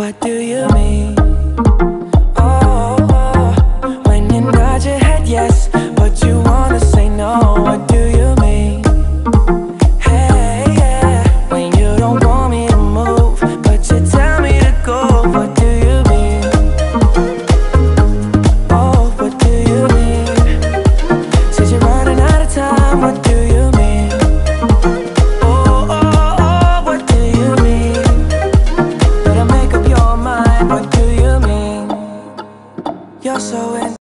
What do you mean? You're so in